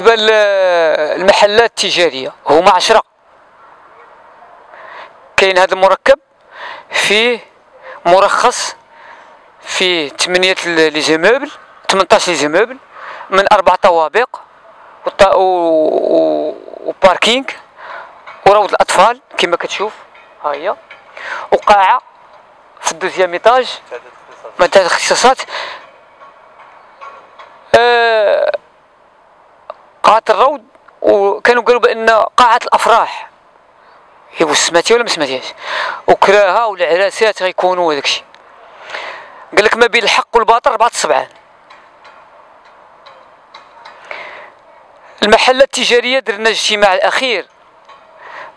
بالنسبة للمحلات التجارية هما عشرة. كاين هذا المركب فيه مرخص فيه 8 لي زيموبل 18 لي زيموبل من أربع طوابق وباركينغ وروض الأطفال كما كتشوف ها هي. وقاعة في الدوزيام إيطاج متعدد الاختصاصات. آه قاعة الروض وكانوا قالوا بأن قاعة الأفراح. هي سمعتي ولا ما سمعتيهاش؟ وكراها والعراسات غيكونوا هذاك الشيء. قال لك ما بين الحق والباطل أربعة سبعان المحلات التجارية درنا الاجتماع الأخير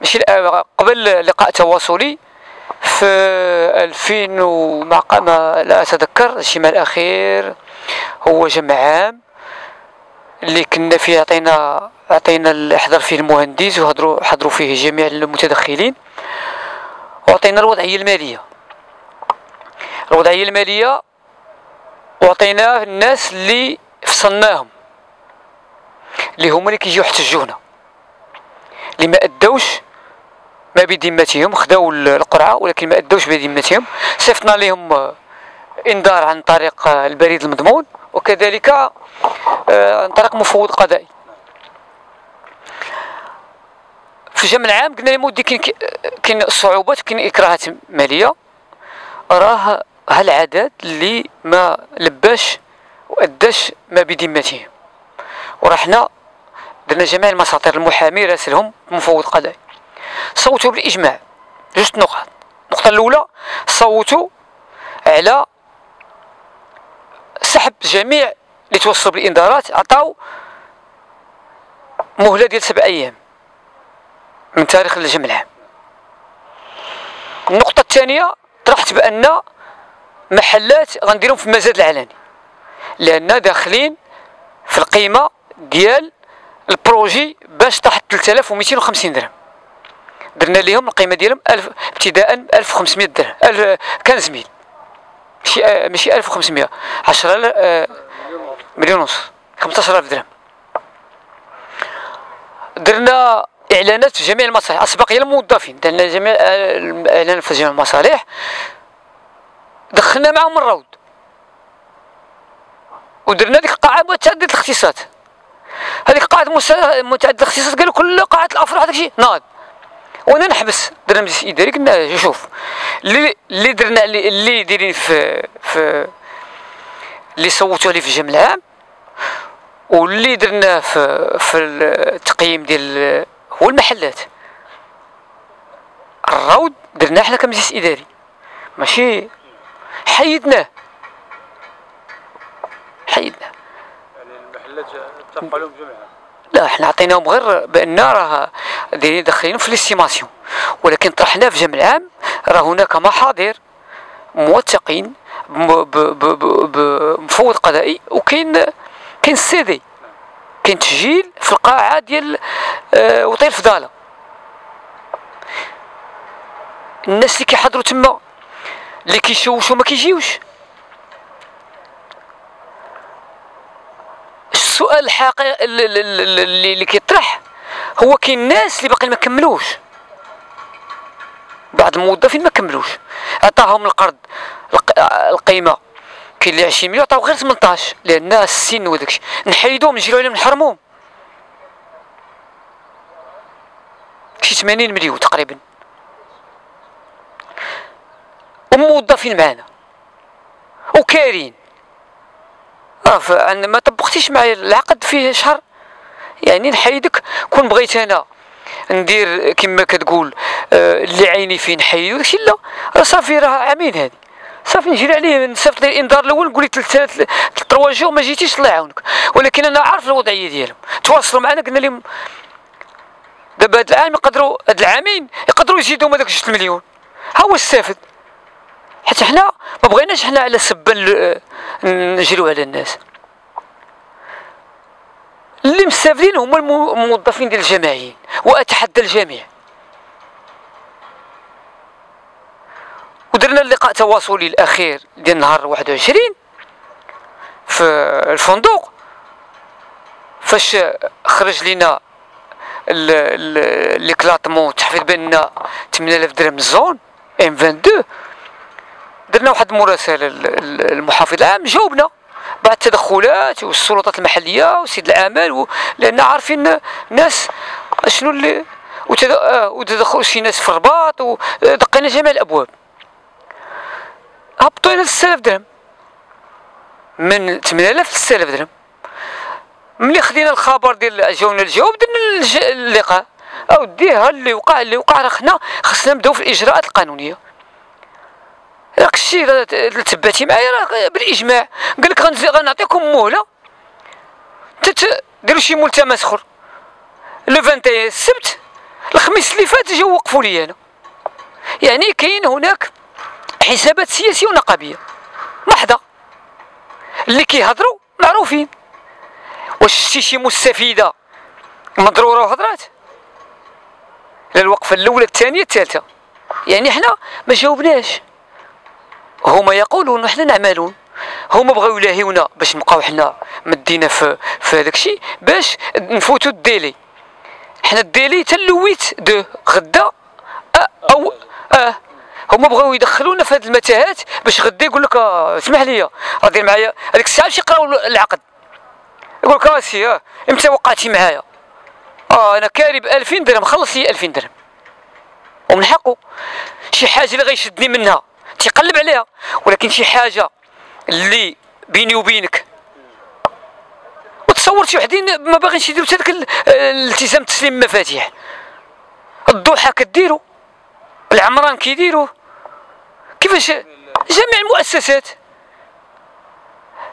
ماشي قبل لقاء تواصلي في 2000 وما ما لا أتذكر الاجتماع الأخير هو جمع عام. اللي كنا فيه عطينا عطينا حضر فيه المهندس وحضروا حضروا فيه جميع المتدخلين وعطينا الوضعية المالية. الوضعية المالية وعطيناه الناس اللي فصلناهم اللي هما اللي كيجيو يحتجونا اللي ما ادوش ما بذمتهم خداو القرعة ولكن ما ادوش بذمتهم صيفطنا لهم إنذار عن طريق البريد المضمون. وكذلك آه، عن طريق مفوض قضائي. في الجمع العام قلنا لهم ودي كاين كاين صعوبات كاين إكراهات مالية. راه هالعدد اللي ما لباش وأداش ما بذمتهم ورحنا درنا جميع المساطر المحامي راسلهم مفوض قضائي. صوتوا بالاجماع جوج نقاط. النقطة الأولى صوتوا على سحب جميع اللي توصلوا بالإنذارات عطاو مهلة ديال سبع أيام من تاريخ الجمع العام النقطة الثانية طرحت بأن محلات غنديرهم في المزاد العلني لأن داخلين في القيمة ديال البروجي باش تحت 3250 درهم. درنا لهم القيمة ديالهم ألف ابتداء ب 1500 درهم ألف كنز ميل. ماشي ماشي 1500 10 آه، مليون ونص. 15000 درهم. درنا إعلانات في جميع المصالح. أسبق إلى الموظفين. درنا جميع الاعلانات في جميع المصالح. دخلنا معهم الروض. ودرنا ديك القاعة متعددة الاختصاصات. هذيك قاعة متعددة الاختصاصات قالوا كل قاعة الافراح الشيء ناض. وأنا نحبس درنا مجلس اداري قلنا شوف اللي اللي درنا اللي دايرين في في اللي صوتوا عليه في الجمع العام واللي درناه في في التقييم ديال هو المحلات. الروض درناه حنا كمجلس إداري. ماشي؟ حيدناه. حيدناه. يعني المحلات لهم جميعا. لا حنا عطيناهم غير بأن راه دايرين داخلين في الاستيماسيون. ولكن طرحنا في جمع العام راه هناك محاضر موثقين بمفوض قضائي وكاين كاين السيدي كاين تسجيل في القاعة ديال آه وطير فضاله الناس اللي كيحضروا تما اللي كيشوشوا ما كيجيوش. السؤال الحقيقي اللي كيطرح هو كاين ناس اللي باقي ما كملوش. بعض الموظفين ما كملوش. عطاهم القرض القيمة. كاين اللي 20 مليون عطاو غير 18 لأن السن وداكشي. نحيدوهم نجريو عليهم نحرموهم. شي 80 مليون تقريبا. وموظفين معانا. وكارين آه ما طبقتيش معايا العقد فيه شهر. يعني نحيدك. كون بغيت أنا ندير كما كتقول آه اللي عيني فيه نحيدو داكشي لا. راه صافي راه عامين هادي. صافي نجري عليه نصيفط ليه الإنذار الأول نقول لك ثلاث تروا جو ما جيتيش الله يعاونك. ولكن أنا عارف الوضعية ديالهم. تواصلوا معنا قلنا لهم دابا هاد العام يقدروا هاد العامين يقدروا يزيدوا هذاك 6 مليون. ها هو استافد حتى حنا ما بغيناش حنا على سبا نجريو على الناس. اللي مستافدين هما الموظفين ديال الجماعيين وأتحدى الجميع. ودرنا اللقاء التواصلي الأخير ديال نهار 21 في الفندق فاش خرج لنا ليكلاطمون تحفيظ باننا 8000 درهم زون ام 22 درنا واحد المراسلة للمحافظ العام جاوبنا. بعد التدخلات والسلطات المحلية وسيد العمل لأن عارفين الناس شنو اللي آه، وتدخل شي ناس في الرباط ودقينا جميع الأبواب. هبطوا لنا 6000 درهم. من 8000 ل 6000 درهم. ملي خدينا الخبر ديال جاونا الجواب درنا اللقاء. أودي ها اللي وقع اللي وقع راه خصنا نبداو في الإجراءات القانونية. راك الشيء تبعتي معايا راه بالإجماع. قال لك غنعطيكم مهلة. ديروا شي ملتمس آخر. لو 21 السبت الخميس اللي فات جاو وقفوا لي أنا. يعني كاين هناك حسابات سياسية ونقابية. محضه اللي كيهضروا معروفين. واش شتي شي مستفيدة. مضروره وهضرات لا الوقفة الأولى الثانية الثالثة. يعني حنا ما جاوبناش. هما يقولون حنا نعملون. هما بغاو يلاهيونا باش نبقاو حنا مدينا في في هذاك الشيء باش نفوتوا الديلي. حنا الديلي تلويت دو غدا أو آه هما بغاو يدخلونا في هذه المتاهات باش غدا يقول لك آه، اسمح لي دير معايا هذيك الساعة باش يقراو العقد. يقول لك اسي آه إمتى وقعتي معايا؟ آه أنا كاري ب 2000 درهم خلص لي 2000 درهم. ومن حقه شي حاجة اللي غيشدني منها. تيقلب عليها. ولكن شي حاجة اللي بيني وبينك وتصور شي وحدين ما باغينش يديروا هذاك الالتزام تسليم المفاتيح الضحى كديروا العمران كيديروا. كيفاش؟ جميع المؤسسات.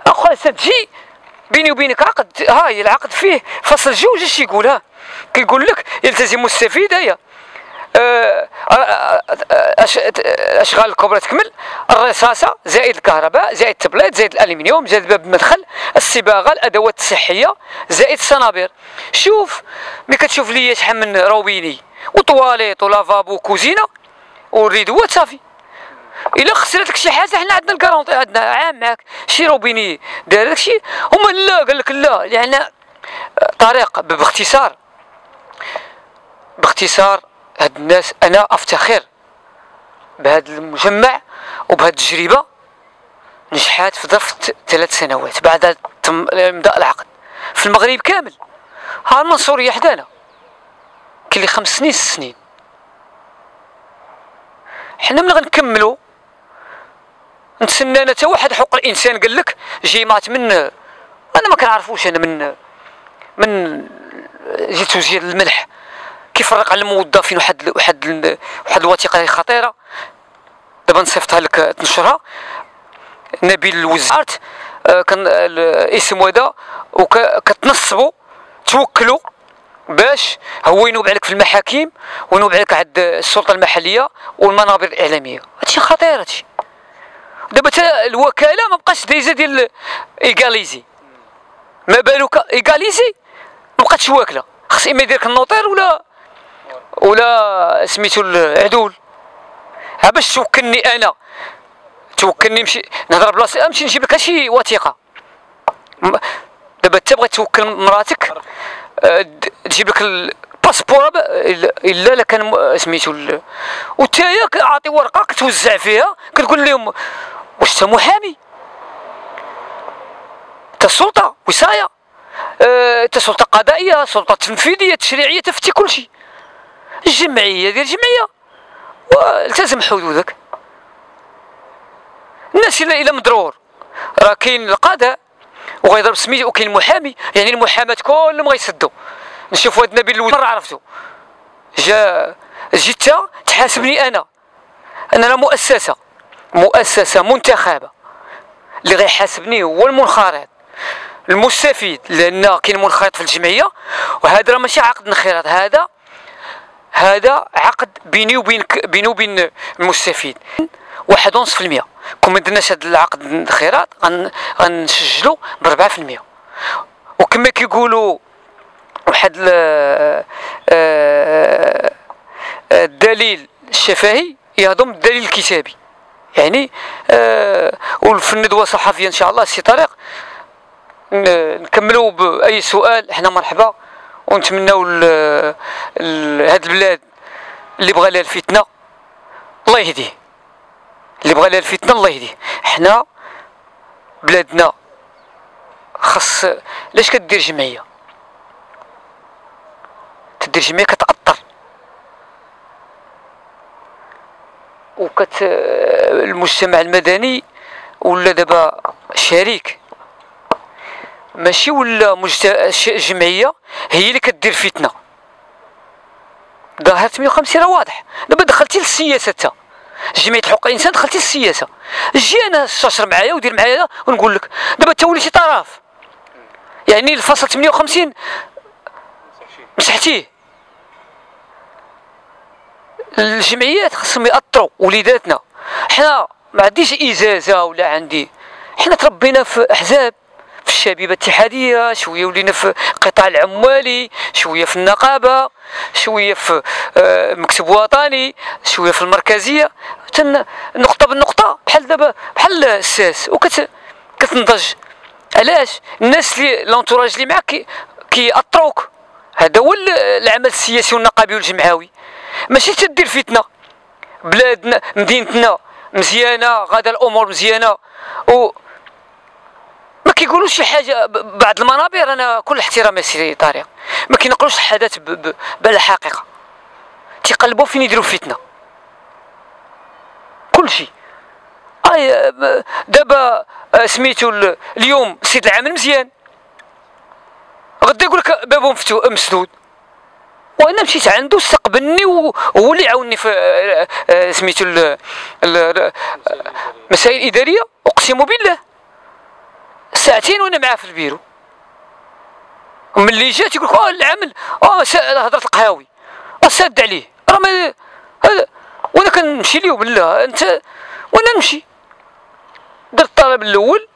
أخويا تجي بيني وبينك عقد هاي العقد فيه فصل جوج اش يقول ها كيقول لك يلتزم مستفيد هيا. آه، آه، آه، اشغال الكبرى تكمل. الرصاصة زائد الكهرباء زائد التبليط زائد الألمنيوم زائد باب المدخل الصباغه الأدوات الصحية زائد الصنابير. شوف ملي كتشوف لي شحال من روبيني وطواليط ولافابو وكوزينة والريدوات صافي. إلا خسرت لك شي حاجة حنا عندنا الكارونتي عندنا عام معاك. شي روبيني دار داكشي هما لا قال لك لا. لأن طريق باختصار. باختصار هاد الناس أنا أفتخر بهذا المجمع وبهذه التجربة نجحات في ظرف ثلاث سنوات بعد امضاء العقد. في المغرب كامل. ها المنصوريه حدانا. كاين لي خمس سنين ست سنين. حنا ملي غنكملوا نتسنى حتى واحد حقوق الإنسان قال لك جيمات من أنا ما كنعرفوش أنا من من جيت وزير الملح كيفرق على الموظفين واحد واحد واحد الوثيقة خطيرة. دابا نصيفطها لك تنشرها نبيل الوزارت آه، كان الاسم هذا وكتنصبوا توكلوا باش هو ينوب عليك في المحاكم وينوب عليك عند السلطة المحلية والمنابر الإعلامية. هادشي خطير هادشي. دابا الوكالة ما بقاش دايزة ديال إيغاليزي. ما بالك إيغاليزي ما بقاتش واكلة. خص إما يديرك النوطير ولا ولا سميتو العدول. ها باش توكلني أنا. توكلني نمشي نهضر بلاصتي. نمشي نجيب لك شي وثيقة. دابا أنت بغيت توكل مراتك. أه، تجيب لك الباسبور الا لا كان سميتو وتايا عاطي ورقة كتوزع فيها. كتقول لهم واش انت محامي؟ انت السلطه وصايه انت أه سلطة قضائية سلطة تنفيذية تشريعية تفتي كل شيء. الجمعية ديال الجمعيه والتزم حدودك. الناس الا إلا مضرور راه كاين القضاء وغيضرب سميتو وكاين المحامي. يعني المحاماة كلهم غيسدوا نشوف هذا النبي الأول مرة عرفتو. جا جيت تحاسبني أنا. أنا مؤسسة. مؤسسة منتخبة. اللي غيحاسبني هو المنخرط. المستفيد لأن كاين منخرط في الجمعية. وهذا راه ماشي عقد انخراط هذا هذا عقد بيني وبينك بيني وبين المستفيد. واحد ونص في المية. كون ما درناش هذا العقد الخيرات غنسجلو بربعة في المية. وكما كيقولوا واحد آه، الدليل الشفهي يهضم الدليل الكتابي. يعني آه وفي الندوه الصحفيه إن شاء الله سي ن- نكملوا بأي سؤال. إحنا مرحبا. ونتمناو هاد البلاد اللي بغى لها الفتنة الله يهديه. اللي بغى لها الفتنة الله يهديه. حنا بلادنا خاص لاش كدير جمعية؟ تدير جمعية كتأثر. وكت المجتمع المدني ولا دابا شريك. ماشي ولا جمعية هي اللي كدير فتنة. ظاهرة 150 راه واضح. دابا دخلتي للسياسة تا جمعية حقوق الإنسان دخلتي للسياسة. جي أنا استشر معايا ودير معايا ونقول لك. دابا انت وليتي طرف. يعني الفصل 58 مسحتيه. الجمعيات خصهم يأطروا وليداتنا. حنا ما عنديش إزازة ولا عندي. حنا تربينا في أحزاب. في الشبيبة الاتحادية شوية ولينا في القطاع العمالي شوية في النقابة شوية في آه، مكتب وطني شوية في المركزية. تن نقطة بالنقطة بحال دابا بحال الساس. وكت كتنضج. علاش؟ الناس اللي لونتوراج اللي معاك كي- كيأطروك. هذا هو ال- العمل السياسي والنقابي والجمعوي. ماشي تدير فتنة. بلادنا مدينتنا مزيانة غادا الأمور مزيانة. و كيقولوش شي حاجة بعض المنابر أنا كل احترام يا سيدي طارق. ما كينقلوش الحدث ب- ب- بالحقيقة تيقلبوا فين يديروا فتنة. كل شيء أي دابا آه، سميتو ال- اليوم السيد العامل مزيان غدا يقول لك بابه مفتوح مسدود. وأنا مشيت عنده استقبلني وهو اللي عاوني في آه، آه، سميتو ال- ال- المسائل الاداريه أقسم بالله. ساعتين وأنا معاه في البيرو. ملي جات يقول لك آه العمل آه هضره القهاوي. ساد عليه. راه ما وأنا كنمشي اليوم لا أنت وأنا نمشي. درت الطلب الأول.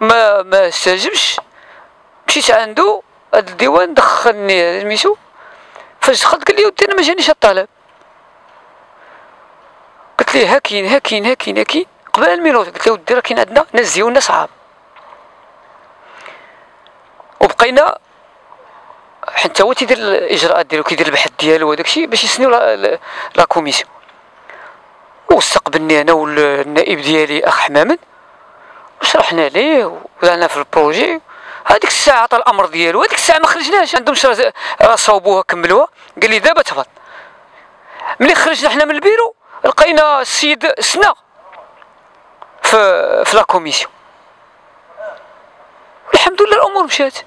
ما ما استجبش. مشيت عنده هاد الديوان دخلني سميتو. فاش دخلت قال لي ودي أنا ما جانيش الطلب. قلت ليه ها كاين ها كاين ها كاين ها كاين قبل ال minute قلت له ودي راه كاين عندنا ناس ديالنا صعاب وبقينا حتى هو تيدير الإجراءات ديالو كيدير البحث ديالو وداك الشيء باش يسنيو la commission. واستقبلني أنا والنائب ديالي أخ حمامد وشرحنا ليه ودعنا في ال projet. هذيك الساعة عطى الأمر ديالو هذيك الساعة ما خرجناش. عندهم راه صوبوها كملوها قال لي دابا تهبط ملي خرجنا حنا من البيرو لقينا السيد سنا. في لا كوميسيون الحمد لله الأمور مشات.